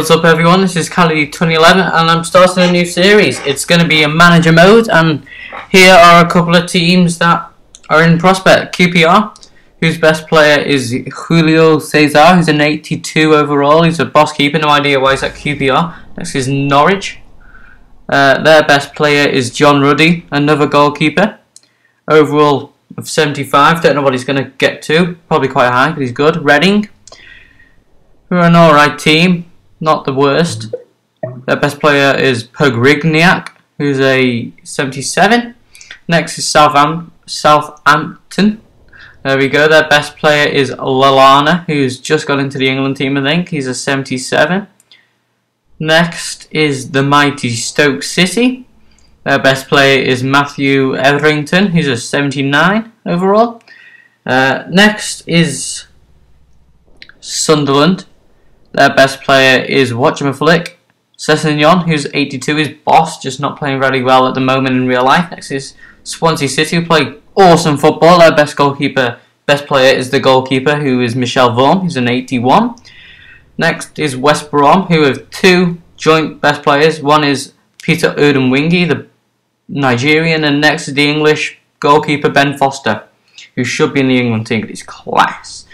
what's up everyone, this is Cali 2011 and I'm starting a new series. It's going to be a manager mode and here are a couple of teams that are in prospect. QPR, whose best player is Julio Cesar, who's an 82 overall, he's a boss keeper, no idea why he's at QPR. Next is Norwich. Uh, their best player is John Ruddy, another goalkeeper. Overall of 75, don't know what he's going to get to, probably quite high, but he's good. Reading, who are an alright team not the worst. Their best player is Pogrebnyak, who's a 77. Next is Southam Southampton. There we go. Their best player is Lallana, who's just got into the England team, I think. He's a 77. Next is the mighty Stoke City. Their best player is Matthew Etherington, who's a 79 overall. Uh, next is Sunderland. Their best player is Watchamaflick. Sessegnon, who's 82, is boss, just not playing very well at the moment in real life. Next is Swansea City, who play awesome football. Their best goalkeeper, best player is the goalkeeper, who is Michel Vorm, who's an 81. Next is West Brom, who have two joint best players. One is Peter Odemwingie, the Nigerian, and next is the English goalkeeper Ben Foster, who should be in the England team, he's class.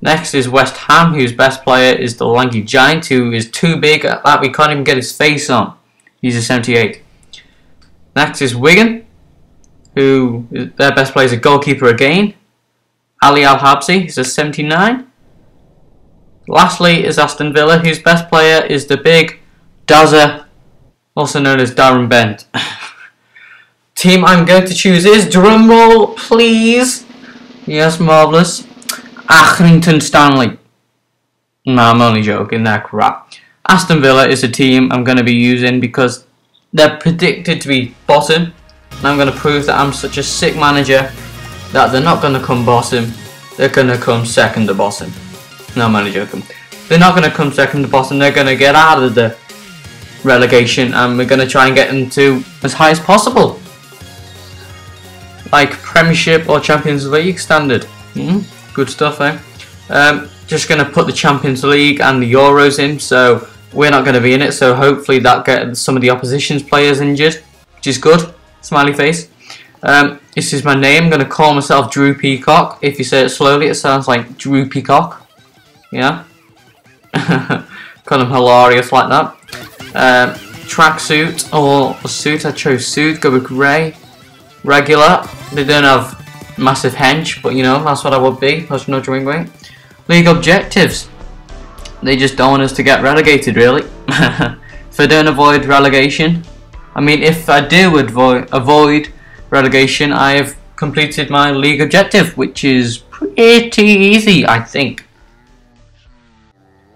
Next is West Ham, whose best player is the lanky giant, who is too big that we can't even get his face on. He's a 78. Next is Wigan, who their best player is a goalkeeper again. Ali Al Habsi, he's a 79. Lastly is Aston Villa, whose best player is the big Dazza, also known as Darren Bent. Team I'm going to choose is, drumroll please. Yes, marvellous. Accrington Stanley. No, I'm only joking, they're crap. Aston Villa is a team I'm going to be using because they're predicted to be bottom. And I'm going to prove that I'm such a sick manager that they're not going to come bottom. They're going to come second to bottom. No, I'm only joking. They're not going to come second to bottom. They're going to get out of the relegation and we're going to try and get them to as high as possible. Like Premiership or Champions League standard. Hmm? Good stuff, eh? Um, just going to put the Champions League and the Euros in, so we're not going to be in it, so hopefully that gets some of the opposition's players injured, which is good. Smiley face. Um, this is my name. I'm going to call myself Drew Peacock. If you say it slowly, it sounds like Drew Peacock. Yeah? kind of hilarious like that. Um, tracksuit or suit. I chose suit. Go with grey. Regular. They don't have massive hench, but you know, that's what I would be. That's no drawing weight. League objectives. They just don't want us to get relegated, really. if I don't avoid relegation, I mean, if I do avoid, avoid relegation, I have completed my league objective, which is pretty easy, I think.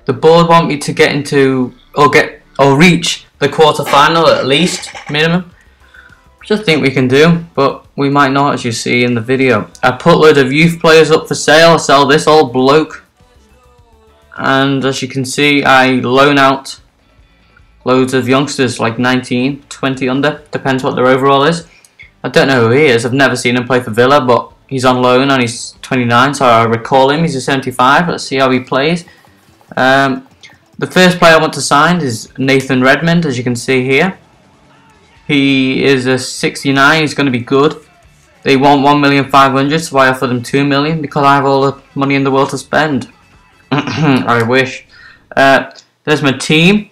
The board want me to get into, or get, or reach the quarter final at least, minimum I think we can do, but we might not as you see in the video. I put load of youth players up for sale, I sell this old bloke, and as you can see I loan out loads of youngsters like 19, 20 under, depends what their overall is. I don't know who he is, I've never seen him play for Villa, but he's on loan and he's 29, so I recall him, he's a 75, let's see how he plays. Um, the first player I want to sign is Nathan Redmond, as you can see here. He is a 69. He's going to be good. They want 1,500,000, so I offer them 2 million because I have all the money in the world to spend. I wish. Uh, there's my team.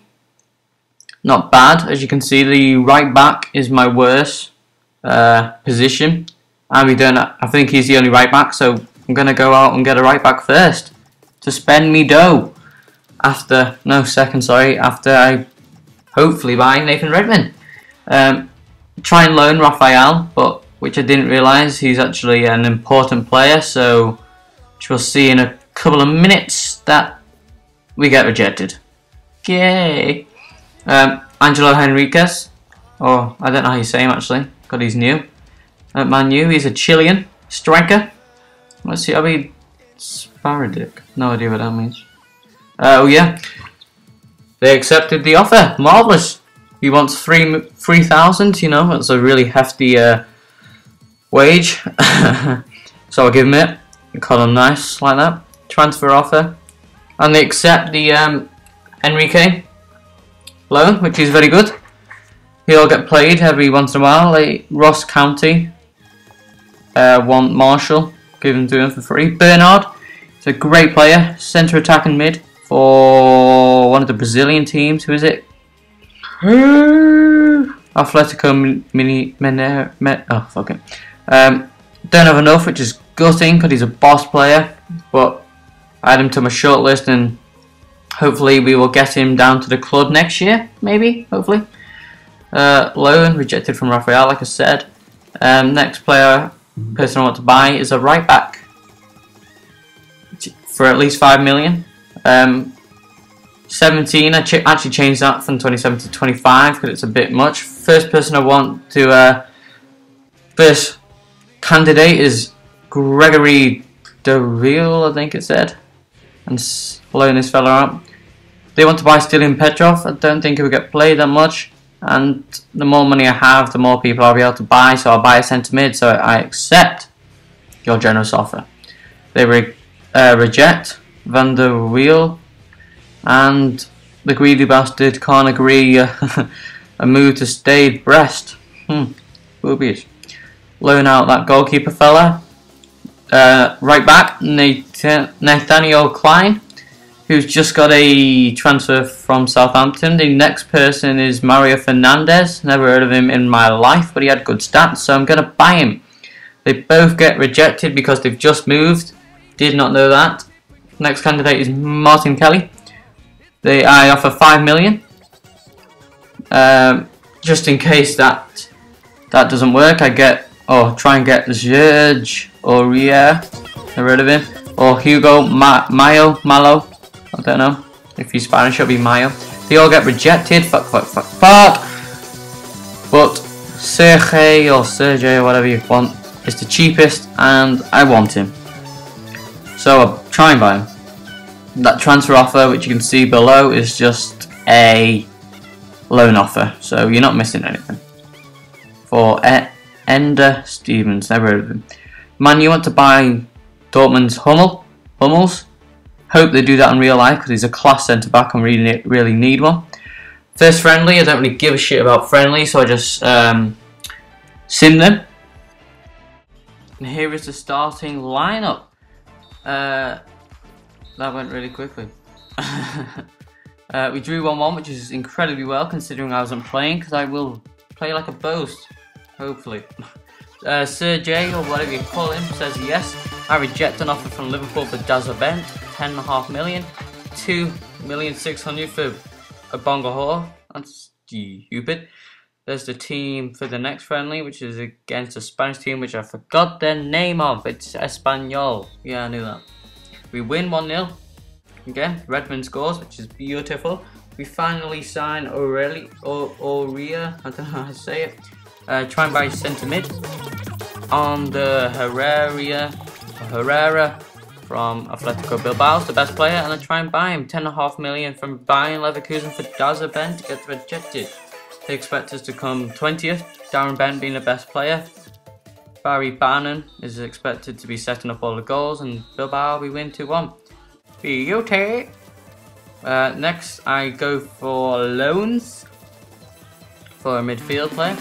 Not bad. As you can see, the right back is my worst uh, position. And we don't. I think he's the only right back, so I'm going to go out and get a right back first to spend me dough. After, no, second, sorry, after I hopefully buy Nathan Redmond. Um, try and loan Rafael, but which I didn't realise he's actually an important player, so which we'll see in a couple of minutes that we get rejected. Yay! Um, Angelo Henriquez, or I don't know how you say him actually, because he's new. Uh, Man U, he's a Chilean striker. Let's see, are we Sparadic? No idea what that means. Uh, oh yeah, they accepted the offer. Marvellous. He wants three three thousand. You know, that's a really hefty uh, wage. so I'll give him it. Call him nice like that. Transfer offer, and they accept the um, Enrique loan, which is very good. He'll get played every once in a while. Like Ross County uh, want Marshall, give him to him for free. Bernard, he's a great player, centre attack and mid for one of the Brazilian teams. Who is it? Atletico Mini Mineiro. Oh, fuck it. Um, don't have enough, which is gutting because he's a boss player. But add him to my shortlist and hopefully we will get him down to the club next year. Maybe, hopefully. Uh, loan rejected from Rafael, like I said. Um, next player, person I want to buy is a right back for at least five million. Um, 17, I ch actually changed that from 27 to 25 because it's a bit much. First person I want to, uh, first candidate is Gregory DeReal, I think it said. And blowing this fella up. They want to buy Stilian Petrov. I don't think he will get played that much. And the more money I have, the more people I'll be able to buy. So I'll buy a centre mid. So I accept your generous offer. They re uh, reject Van der Wiel and the greedy bastard can't agree uh, a move to stay Brest. Hmm, boobies. Loan out that goalkeeper fella. Uh, right back, Nathaniel Clyne, who's just got a transfer from Southampton. The next person is Mario Fernandes. Never heard of him in my life, but he had good stats, so I'm going to buy him. They both get rejected because they've just moved. Did not know that. Next candidate is Martin Kelly. They I offer five million. Um, just in case that that doesn't work, I get oh try and get Serge Aurier, get rid of him, or Hugo Ma Mayo Malo. I don't know if he's Spanish. It'll be Mayo. They all get rejected. Fuck, fuck, fuck, fuck. But Sergey or Sergey or whatever you want is the cheapest, and I want him. So I'll try and buy him that transfer offer, which you can see below, is just a loan offer, so you're not missing anything. For e Enda Stevens, never heard of him. Man, you want to buy Dortmund's Hummel, Hummels? Hope they do that in real life because he's a class centre back and really really need one. First friendly, I don't really give a shit about friendly, so I just um, sim them. And here is the starting lineup. Uh, that went really quickly. uh, we drew 1-1, which is incredibly well considering I wasn't playing, because I will play like a boast, hopefully. Uh, Sir J, or whatever you call him, says yes. I reject an offer from Liverpool for Dazabent, 10.5 million, 2 million 600 for Agbonlahor. That's stupid. There's the team for the next friendly, which is against a Spanish team, which I forgot the name of. It's Espanyol. Yeah, I knew that. We win 1-0. Again, Redmond scores, which is beautiful. We finally sign Aureli, or Aurea, I don't know how to say it. Uh, try and buy centre mid Ander Herrera, Herrera from Atletico Bilbao, the best player, and I try and buy him 10.5 million from Bayern Leverkusen for Daza Bent gets rejected. They expect us to come 20th, Darren Bent being the best player, Barry Bannan is expected to be setting up all the goals and Bilbao we win 2-1. Beauty! Uh, next I go for loans for a midfield player.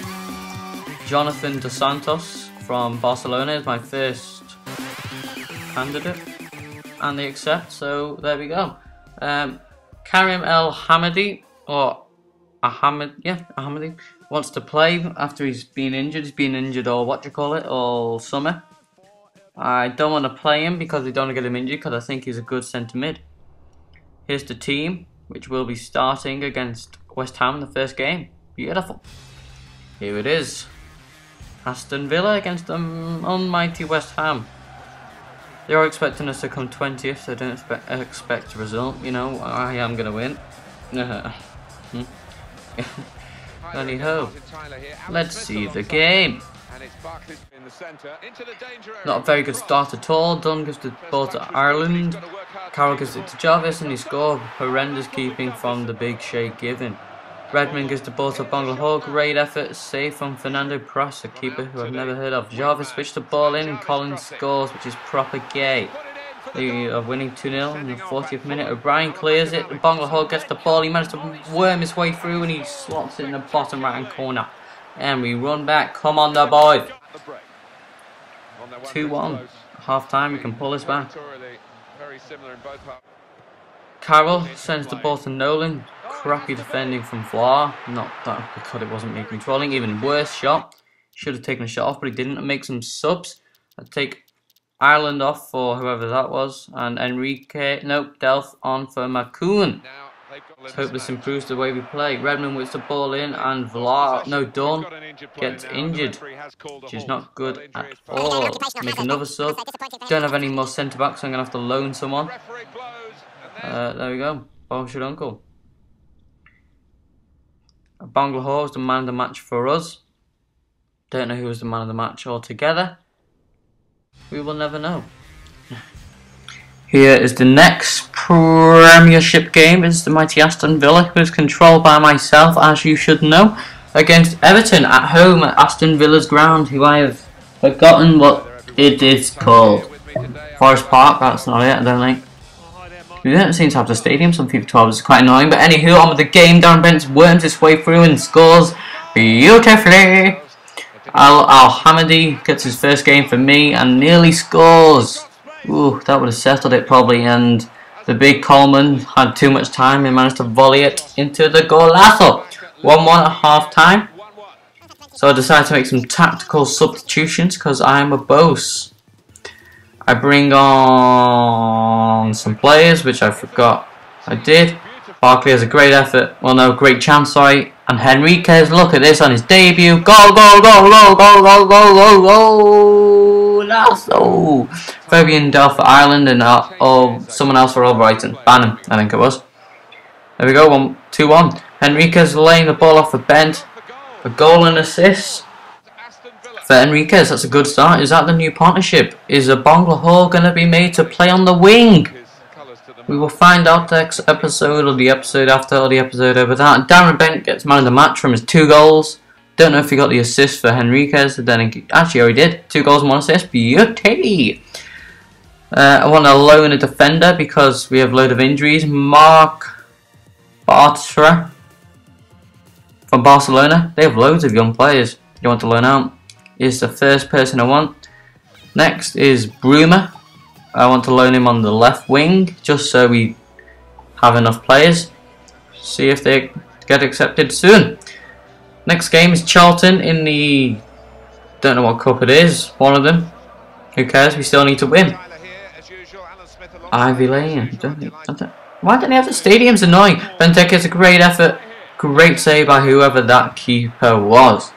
Jonathan Dos Santos from Barcelona is my first candidate and they accept so there we go. Um, Karim El Hamadi or Ahmed, yeah, Ahmadi wants to play after he's been injured. He's been injured all what you call it all summer. I don't want to play him because we don't want to get him injured because I think he's a good centre mid. Here's the team which will be starting against West Ham in the first game. Beautiful. Here it is. Aston Villa against the almighty West Ham. They are expecting us to come 20th, so don't expect, expect a result. You know, I am going to win. Hmm. hope. Let's see the game. Not a very good start at all. Dunne gives the ball to Ireland. Carroll gives it to Jarvis and he scored. Horrendous keeping from the big Shay Given. Redmond gives the ball to Bangla Great effort, save from Fernando Pross, a keeper who I've never heard of. Jarvis switched the ball in and Collins scores, which is proper gay. They are uh, winning 2-0 in the 40th minute. O'Brien clears it. Bangla gets the ball. He managed to worm his way through and he slots it in the bottom right hand corner. And we run back. Come on, the boys. 2-1. Half time. We can pull this back. Carroll sends the ball to Nolan. Crappy defending from Vlaar. Not that because it wasn't me controlling. Even worse shot. Should have taken a shot off, but he didn't. Make some subs. I take Ireland off for whoever that was. And Enrique, nope, Delph on for Makoun. Let's hope this improves the way we play. Redmond whips the ball in and Vlaar, no, Dawn gets injured, which is not good at all. Make another sub. Don't have any more centre backs, so I'm going to have to loan someone. Uh, there we go. Bullshit uncle. Bangalore was the man of the match for us. Don't know who was the man of the match altogether. We will never know. Here is the next Premiership game. It's the mighty Aston Villa, who is controlled by myself, as you should know, against Everton at home at Aston Villa's ground, who I have forgotten what it is called. Forest Park, that's not it, I don't think. We don't seem to have the stadium, some FIFA 12 is quite annoying, but anywho, on with the game, Darren Bent worms his way through and scores beautifully. Al Hamidi gets his first game for me and nearly scores. Ooh, that would have settled it probably. And the big Coleman had too much time and managed to volley it into the goal. golazo. 1-1 at half time. So I decided to make some tactical substitutions because I'm a boss. I bring on some players, which I forgot I did. Barkley has a great effort. Well, no, great chance, sorry. And Henriquez, look at this on his debut. Goal, goal, goal, goal, goal, goal, goal, goal, goal. Lasso. Fabian Delph for Ireland and uh, oh, someone else for Albrighton. Bannan, I think it was. There we go, one, two, one. Henriquez laying the ball off for Bent. A goal and assist for Henriquez. That's a good start. Is that the new partnership? Is Agbonlahor going to be made to play on the wing? We will find out next episode or the episode after or the episode over that. Darren Bent gets man of the match from his two goals. Don't know if he got the assist for Henriquez. Then actually, oh, he did. Two goals and one assist. Beauty. Uh, I want to loan a defender because we have a load of injuries. Marc Bartra from Barcelona. They have loads of young players you want to loan out. Is the first person I want. Next is Bruma I want to loan him on the left wing just so we have enough players. See if they get accepted soon. Next game is Charlton in the don't know what cup it is. One of them. Who cares? We still need to win. Ivy Lane. Don't, don't, why don't they have the stadium's annoying? Benteke is a great effort. Great save by whoever that keeper was.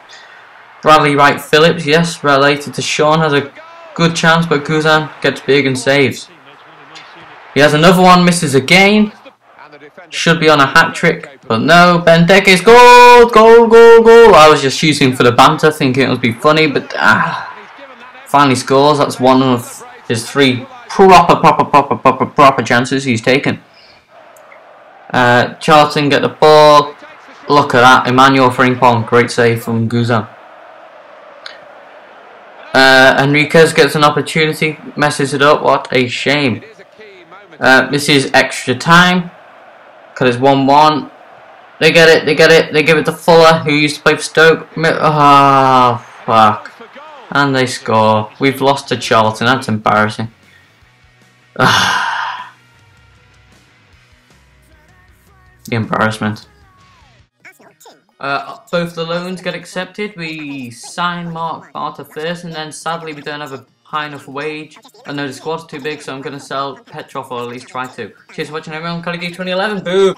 Bradley Wright Phillips, yes, related to Shaun, has a Good chance, but Guzan gets big and saves. He has another one, misses again. Should be on a hat trick, but no. Benteke's goal, goal, goal, goal. I was just shooting for the banter, thinking it would be funny, but ah, finally scores. That's one of his three proper, proper, proper, proper, proper chances he's taken. Uh, Charlton get the ball. Look at that, Emmanuel Frimpong, great save from Guzan. Uh, Henriquez gets an opportunity, messes it up. What a shame. Uh, this is extra time because it's 1-1. They get it, they get it, they give it to Fuller, who used to play for Stoke. Ah, oh, fuck. And they score. We've lost to Charlton, that's embarrassing. the embarrassment. Uh, both the loans get accepted. We sign Marc Bartra first, and then sadly we don't have a high enough wage. I know the squad's too big, so I'm going to sell Petrov, or at least try to. Cheers for watching everyone. Call 2011. Boo!